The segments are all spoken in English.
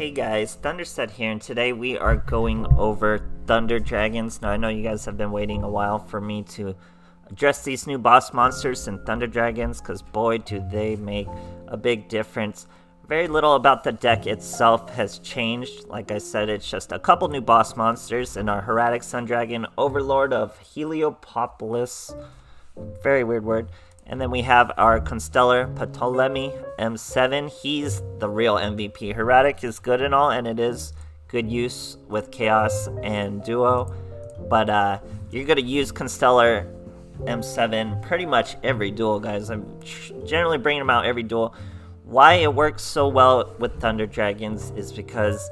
Hey guys, Thunder Stud here, and today we are going over Thunder Dragons. Now I know you guys have been waiting a while for me to address these new boss monsters and Thunder Dragons, because boy do they make a big difference. Very little about the deck itself has changed. Like I said, it's just a couple new boss monsters and our Hieratic Sun Dragon, Overlord of Heliopolis. Very weird word. And then we have our Constellar Ptolemy M7. He's the real MVP. Hieratic is good and all, and it is good use with Chaos and Duo. But uh, you're going to use Constellar M7 pretty much every duel, guys. I'm generally bringing them out every duel. Why it works so well with Thunder Dragons is because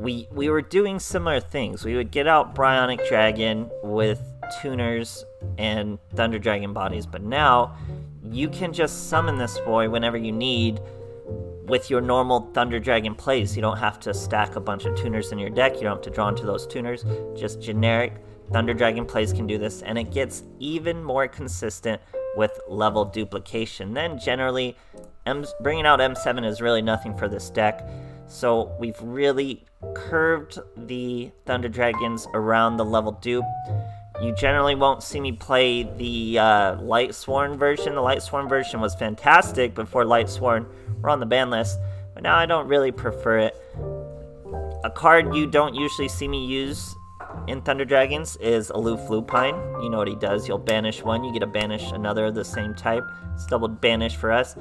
we we were doing similar things. We would get out Brionac Dragon with tuners and Thunder Dragon bodies, but now you can just summon this boy whenever you need with your normal Thunder Dragon plays. You don't have to stack a bunch of tuners in your deck, you don't have to draw into those tuners. Just generic Thunder Dragon plays can do this, and it gets even more consistent with level duplication. Then generally, M bringing out M7 is really nothing for this deck. So we've really curved the Thunder Dragons around the level dupe. You generally won't see me play the uh, Light Sworn version. The Light Sworn version was fantastic before Light Sworn were on the ban list, but now I don't really prefer it. A card you don't usually see me use in Thunder Dragons is Aloof Lupine. You know what he does. You'll banish one, you get to banish another of the same type. It's double banish for us.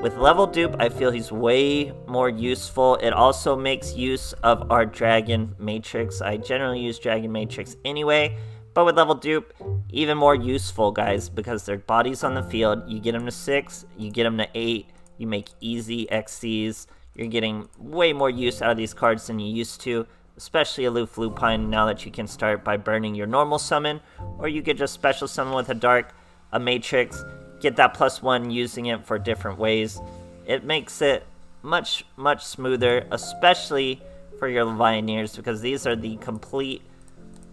With level dupe, I feel he's way more useful. It also makes use of our Dragon Matrix. I generally use Dragon Matrix anyway, but with level dupe, even more useful, guys, because their bodies on the field. You get them to 6, you get them to 8, you make easy Xyzs. You're getting way more use out of these cards than you used to, especially Aloof Lupine now that you can start by burning your normal summon, or you could just special summon with a Dark, a Matrix, get that plus one using it for different ways. It makes it much, much smoother, especially for your Levianeers, because these are the complete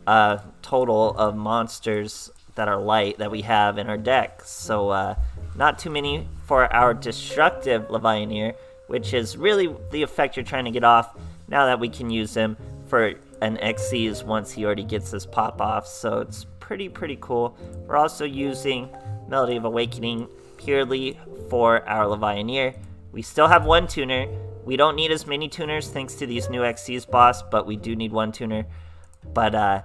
uh, total of monsters that are light that we have in our deck. So uh, not too many for our destructive Levianeer, which is really the effect you're trying to get off now that we can use him for an Xyzs once he already gets his pop off. So it's pretty, pretty cool. We're also using Melody of Awakening purely for our Levianeer. We still have one tuner. We don't need as many tuners thanks to these new Xyzs boss, but we do need one tuner. But uh,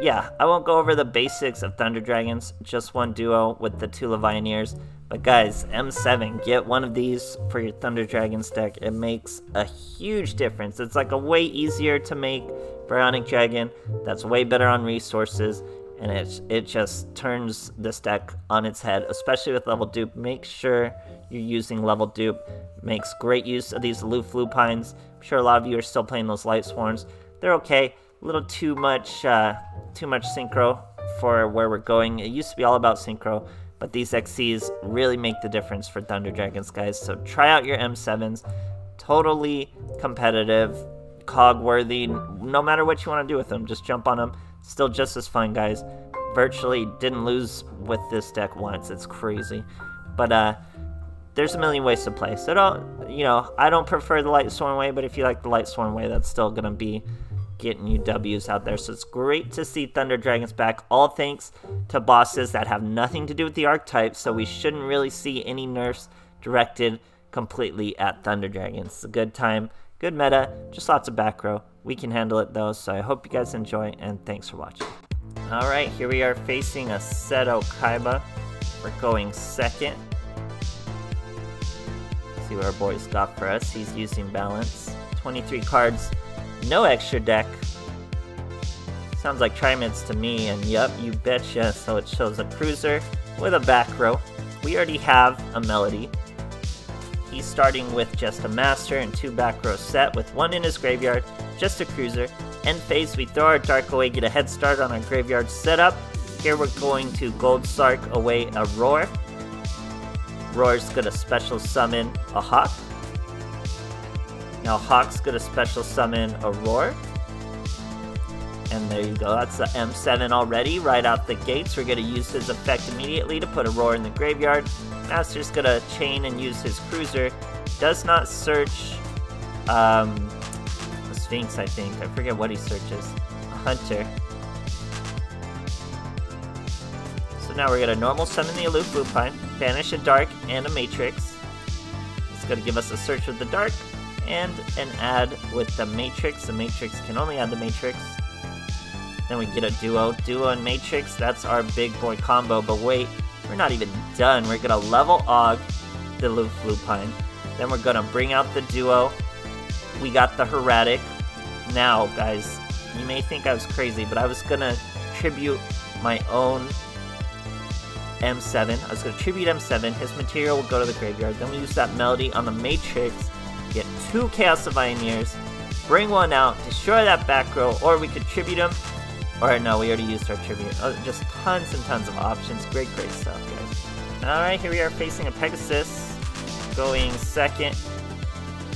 yeah, I won't go over the basics of Thunder Dragons, just one duo with the two Levianeers. But guys, M7, get one of these for your Thunder Dragons deck. It makes a huge difference. It's like a way easier to make Brionac Dragon that's way better on resources. And it, it just turns this deck on its head, especially with level dupe. Make sure you're using level dupe. Makes great use of these Aloof Lupines. I'm sure a lot of you are still playing those Light Sworns. They're okay a little too much, uh, too much synchro for where we're going. It used to be all about synchro, but these Xyzs really make the difference for Thunder Dragons, guys. So try out your M7s. Totally competitive, cog worthy. No matter what you want to do with them, just jump on them. Still just as fun, guys. Virtually didn't lose with this deck once. It's crazy. But, uh, there's a million ways to play. So don't, you know, I don't prefer the Light Sworn way, but if you like the Light Sworn way, that's still going to be getting you W's out there. So it's great to see Thunder Dragons back, all thanks to bosses that have nothing to do with the archetype, so we shouldn't really see any nerfs directed completely at Thunder Dragons. It's a good time, good meta, just lots of back row. We can handle it though, so I hope you guys enjoy, and thanks for watching. Alright, here we are facing a Seto Kaiba. We're going second. see what our boy's got for us. He's using balance. 23 cards no extra deck. Sounds like Triamids to me, and yep, you betcha. So it shows a cruiser with a back row. We already have a melody. He's starting with just a master and two back row set with one in his graveyard, just a cruiser. End phase, we throw our Dark away, get a head start on our graveyard setup. Here we're going to Gold Sark away a Roar. Roar's gonna special summon a Hawk. Now Hawk's gonna special summon a Roar. And there you go, that's the M7 already, right out the gates. We're gonna use his effect immediately to put a Roar in the graveyard. Master's gonna chain and use his Cruiser. Does not search um, a Sphinx, I think. I forget what he searches. A Hunter. So now we're gonna normal summon the Aloof Lupine, banish a Dark and a Matrix. It's gonna give us a search with the Dark and an add with the Matrix. The Matrix can only add the Matrix. Then we get a Duo. Duo and Matrix, that's our big boy combo. But wait, we're not even done. We're gonna level Og the Aloof Lupine. Then we're gonna bring out the Duo. We got the Hieratic. Now, guys, you may think I was crazy, but I was gonna tribute my own M7. I was to tribute M7. His material will go to the graveyard. Then we use that melody on the Matrix. Get two Chaos of Pioneers. Bring one out. Destroy that back row. Or we could tribute him. Or no, we already used our tribute. Oh, just tons and tons of options. Great, great stuff, guys. Alright, here we are facing a Pegasus. Going second.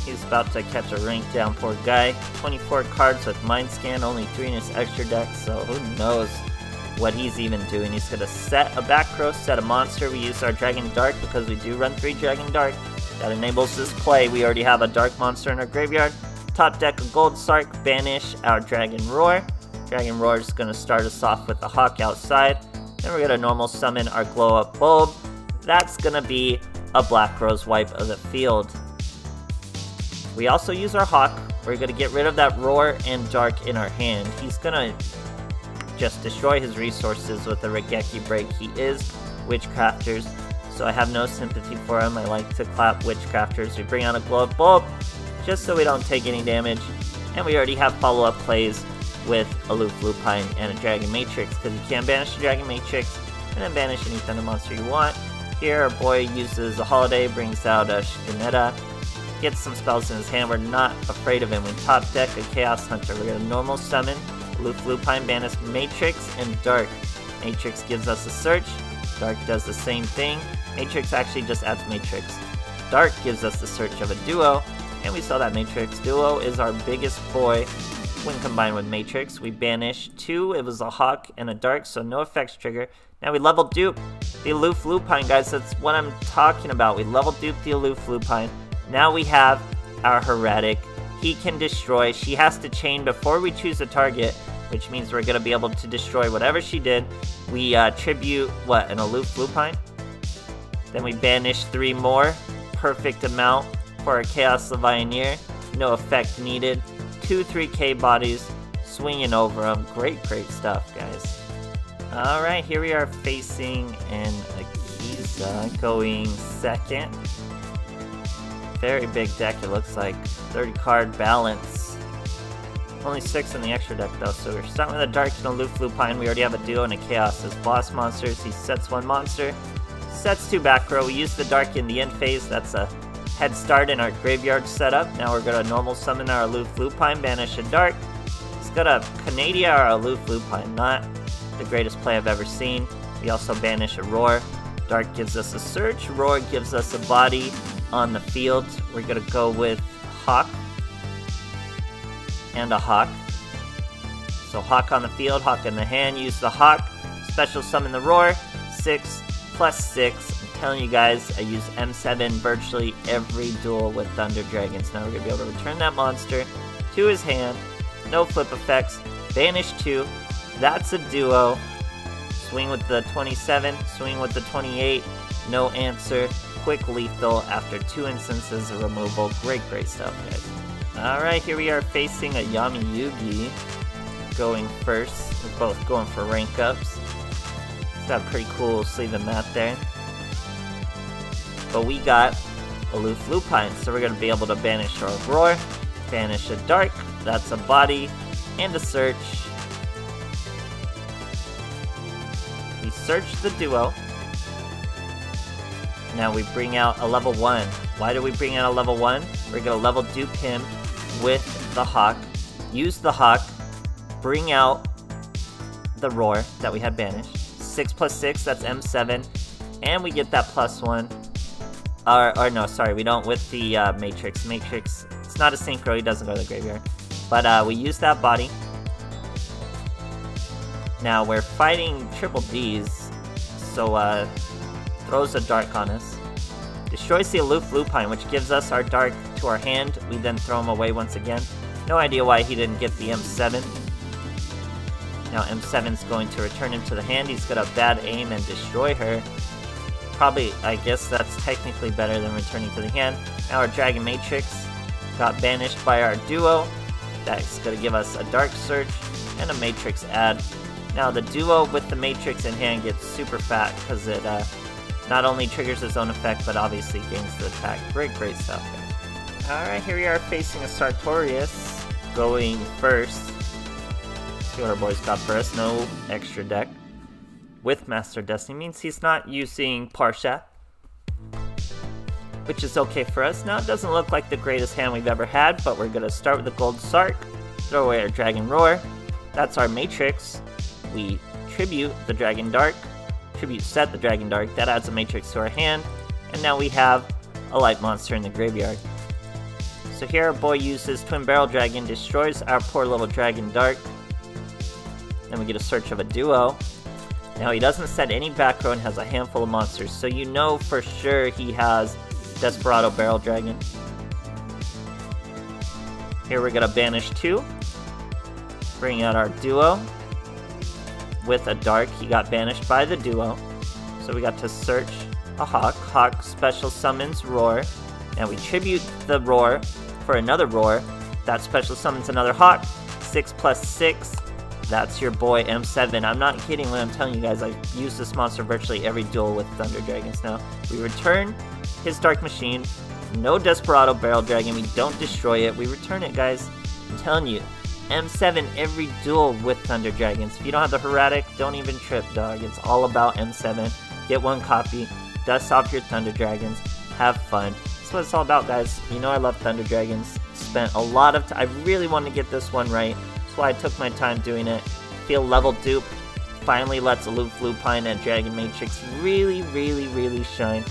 He's about to catch a rank down, poor guy. 24 cards with Mind Scan, only 3 in his extra deck, so who knows what he's even doing. He's to set a back row, set a monster. We use our Dragon Dark because we do run 3 Dragon Dark. That enables this play. We already have a Dark monster in our graveyard. Top deck a Gold Sark, banish our Dragon Roar. Dragon Roar is going to start us off with the Hawk outside. Then we're going to normal summon our Glow Up Bulb. That's going to be a Black Rose wipe of the field. We also use our Hawk. We're going to get rid of that Roar and Dark in our hand. He's going to just destroy his resources with the Raigeki break. He is Witchcrafters, so I have no sympathy for him. I like to clap Witchcrafters. We bring out a Glow Bulb, just so we don't take any damage. And we already have follow-up plays with a Aloof Lupine and a Dragon Matrix, because you can banish the Dragon Matrix, and then banish any Thunder monster you want. Here, our boy uses a Holiday, brings out a Shiganetta, gets some spells in his hand. We're not afraid of him. We top deck a Chaos Hunter. We're going to normal summon Aloof Lupine banish Matrix and Dark. Matrix gives us a search. Dark does the same thing. Matrix actually just adds Matrix. Dark gives us the search of a duo, and we saw that Matrix. Duo is our biggest boy when combined with Matrix. We banish two, it was a Hawk and a Dark, so no effects trigger. Now we level dupe the Aloof Lupine, guys, that's what I'm talking about. We level dupe the Aloof Lupine. Now we have our Hieratic. He can destroy. She has to chain before we choose a target, which means we're going to be able to destroy whatever she did. We uh, tribute, what, an Aloof Lupine? Then we banish three more. Perfect amount for our Chaos Levianeer. No effect needed. Two 3k bodies. Swinging over them. Great, great stuff, guys. Alright, here we are facing an Akiza going second. Very big deck, it looks like. 30 card balance. Only 6 in the extra deck though, so we're starting with a Dark and a Aloof Lupine. We already have a Duo and a Chaos as boss monsters. He sets one monster, sets two back row. We use the Dark in the end phase, that's a head start in our graveyard setup. Now we're gonna normal summon our Aloof Lupine, banish a Dark. He's got a Canadia or Aloof Lupine, not the greatest play I've ever seen. We also banish a Roar. Dark gives us a search, Roar gives us a body on the field. We're gonna go with Hawk and a Hawk. So Hawk on the field, Hawk in the hand, use the Hawk, special summon the Roar, 6 plus 6. Telling you guys, I use M7 virtually every duel with Thunder Dragons. Now we're gonna be able to return that monster to his hand, no flip effects, banish 2, that's a duo. Swing with the 27, swing with the 28, no answer. Quick lethal after two instances of removal. Great, great stuff, guys. Alright, here we are facing a Yami Yugi. Going first. We're both going for rank ups. It's got pretty cool sleeve and mat there. But we got Aloof Lupine, so we're going to be able to banish our Roar, banish a Dark, that's a body, and a Search, We search the duo. Now we bring out a level 1. Why do we bring out a level 1? We're going to level dupe him with the Hawk. Use the Hawk. Bring out the Roar that we had banished. 6 plus 6, that's M7. And we get that plus 1. Or, or no, sorry, we don't with the uh, Matrix. Matrix, it's not a Synchro, he doesn't go to the graveyard. But uh, we use that body. Now we're fighting triple D's, so uh, throws a dark on us. Destroys the Aloof Lupine, which gives us our Dark to our hand. We then throw him away once again. No idea why he didn't get the M7. Now M7's going to return him to the hand. He's got a bad aim and destroy her. Probably, I guess that's technically better than returning to the hand. Now our Dragon Matrix got banished by our duo. That's going to give us a Dark Search and a Matrix add. Now the duo with the Matrix in hand gets super fat because it uh, not only triggers its own effect, but obviously gains the attack. Great, great stuff. Alright, here we are facing a Sartorius, going first. See what our boys got for us. No extra deck with Master Destiny means he's not using Parshath, which is okay for us. Now, it doesn't look like the greatest hand we've ever had, but we're going to start with the Gold Sark, throw away our Dragon Roar. That's our Matrix. We tribute the Dragon Dark, tribute set the Dragon Dark. That adds a Matrix to our hand, and now we have a Light Monster in the graveyard. So here our boy uses Twin Barrel Dragon, destroys our poor little Dragon Dark. Then we get a search of a duo. Now he doesn't set any back row and has a handful of monsters, so you know for sure he has Desperado Barrel Dragon. Here we're gonna banish two. Bring out our duo. With a dark, he got banished by the duo. So we got to search a hawk. Hawk special summons roar. And we tribute the roar for another roar. That special summons another hawk. Six plus six that's your boy M7. I'm not kidding when I'm telling you guys I use this monster virtually every duel with Thunder Dragons now. We return his Dark Machine. No Desperado Barrel Dragon. We don't destroy it. We return it, guys. I'm telling you. M7 every duel with Thunder Dragons. If you don't have the Hieratic, don't even trip, dog. It's all about M7. Get one copy. Dust off your Thunder Dragons. Have fun. That's what it's all about, guys. You know I love Thunder Dragons. Spent a lot of time. I really wanted to get this one right why I took my time doing it. Feel level dupe finally lets Aloof Lupine and Dragon Matrix really, really, really shine.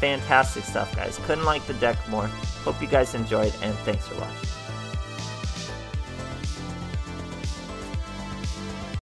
Fantastic stuff, guys. Couldn't like the deck more. Hope you guys enjoyed, and thanks for watching.